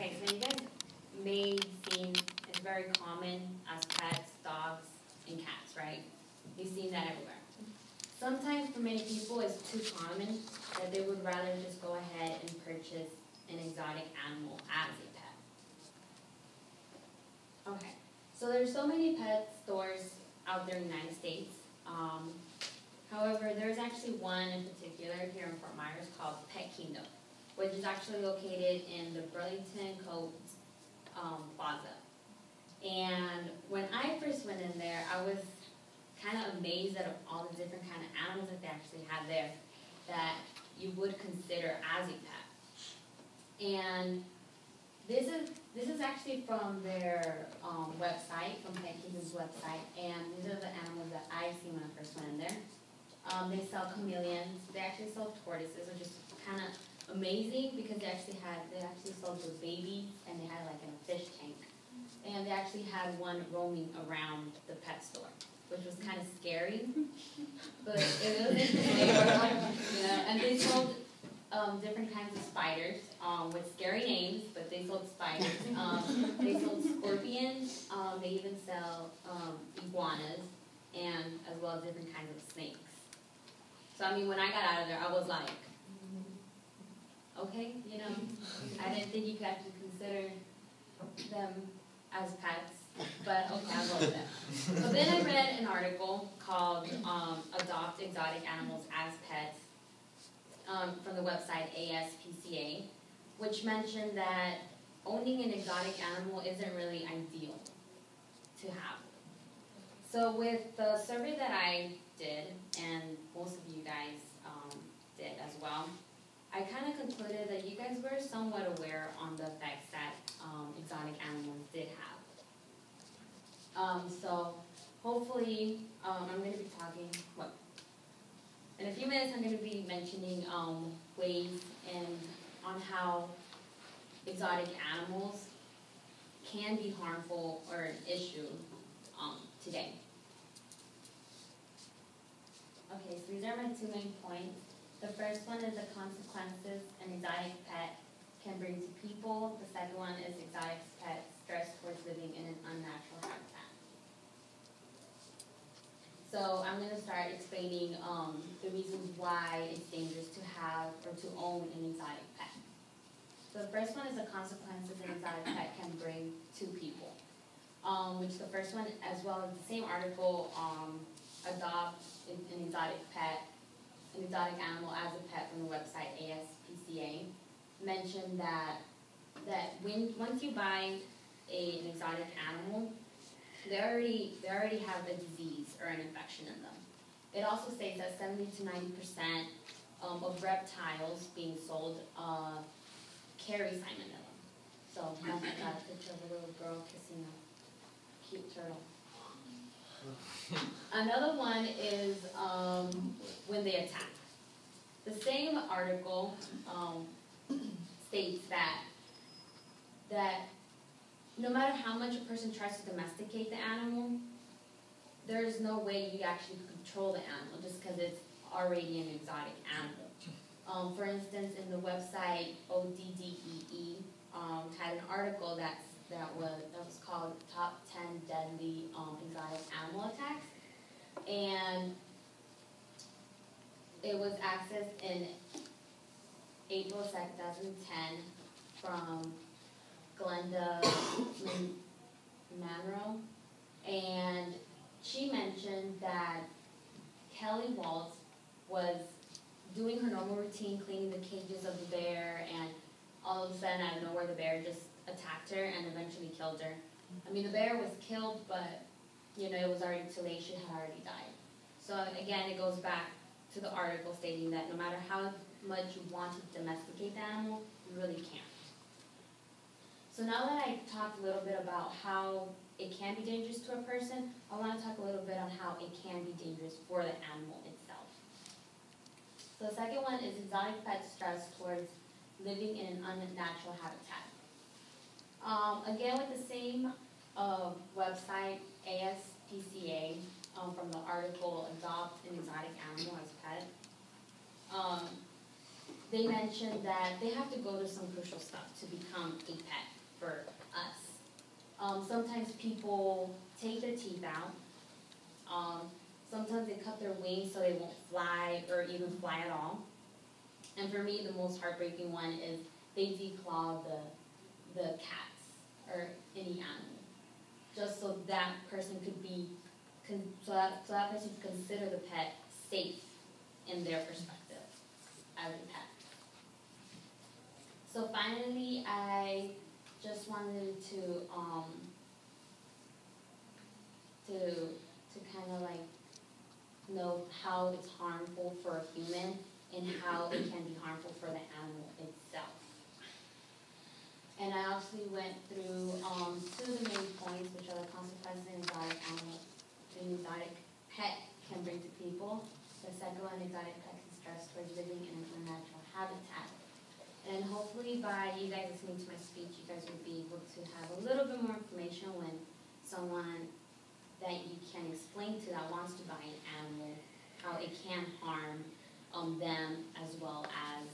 Okay, so you guys may seen, it's very common as pets, dogs, and cats, right? You've seen that everywhere. Sometimes for many people, it's too common that they would rather just go ahead and purchase an exotic animal as a pet. Okay, so there's so many pet stores out there in the United States. Um, however, there's actually one in particular here in Fort Myers called Pet Kingdom, which is actually located in the Burlington Coat um, Plaza. And when I first went in there, I was kind of amazed at all the different kind of animals that they actually had there that you would consider as a pet. And this is this is actually from their um, website, from Pet Kingdom's website, and these are the animals that I seen when I first went in there. Um, they sell chameleons. They actually sell tortoises, which is kind of amazing because they actually had they actually sold the baby and they had like in a fish tank, and they actually had one roaming around the pet store which was kind of scary, but it was interesting. you know, and they sold um, different kinds of spiders um, with scary names, but they sold spiders. Um, they sold scorpions. Um, they even sell um, iguanas, and as well as different kinds of snakes. So I mean, when I got out of there, I was like, okay, you know, I didn't think you could actually consider them as pets but okay, go with it. But then I read an article called um, Adopt Exotic Animals as Pets um, from the website ASPCA, which mentioned that owning an exotic animal isn't really ideal to have. So with the survey that I did, and most of you guys um, did as well, I kind of concluded that you guys were somewhat aware on the effects that um, exotic animals did have. Um, so hopefully, um, I'm going to be talking, what, in a few minutes I'm going to be mentioning um, ways and on how exotic animals can be harmful or an issue um, today. Okay, so these are my two main points. The first one is the consequences an exotic pet can bring to people. The second one is exotic pet stress towards living in an unnatural habitat. So I'm going to start explaining um, the reasons why it's dangerous to have or to own an exotic pet. So the first one is the consequences an exotic pet can bring to people. Um, which the first one, as well as the same article, um, adopt an exotic pet, an exotic animal as a pet from the website ASPCA, mentioned that that when once you buy a, an exotic animal, they already they already have a disease or an infection in them. It also states that 70 to 90 percent um, of reptiles being sold uh, carry salmonella. So that's got a picture of a little girl kissing a cute turtle. Another one is um, when they attack. The same article um, states that that no matter how much a person tries to domesticate the animal, there's no way you actually control the animal just because it's already an exotic animal. Um, for instance, in the website ODDEE um, had an article that's, that was that was called Top 10 Deadly um, Exotic Animal Attacks, and it was accessed in April 2010 from Glenda Manro, and she mentioned that Kelly Walz was doing her normal routine, cleaning the cages of the bear, and all of a sudden, out of nowhere, the bear just attacked her and eventually killed her. I mean, the bear was killed, but you know, it was already too late. She had already died. So again, it goes back to the article stating that no matter how much you want to domesticate the animal, you really can't. So now that I talked a little bit about how it can be dangerous to a person, I want to talk a little bit on how it can be dangerous for the animal itself. So the second one is exotic pet stress towards living in an unnatural habitat. Um, again, with the same uh, website, ASPCA, um, from the article Adopt an Exotic Animal as Pet. Um, they mentioned that they have to go to some crucial stuff to become a pet for us. Um, sometimes people take their teeth out. Um, sometimes they cut their wings so they won't fly or even fly at all. And for me, the most heartbreaking one is they declaw the the cats or any animal, just so that person could be, so that so that person could consider the pet safe in their perspective as a pet. So finally, I just wanted to um to to kind of like know how it's harmful for a human and how it can be harmful for the animal itself. Actually went through um, two of the main points, which are the consequences exotic an exotic pet can bring to people. The second one, exotic pet can stress towards living in an unnatural habitat. And hopefully by you guys listening to my speech, you guys will be able to have a little bit more information when someone that you can explain to that wants to buy an animal, how it can harm um, them as well as